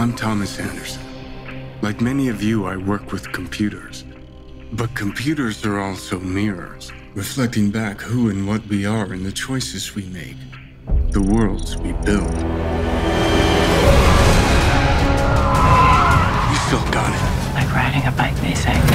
I'm Thomas Anderson. Like many of you, I work with computers. But computers are also mirrors, reflecting back who and what we are and the choices we make, the worlds we build. You still got it. Like riding a bike, they say.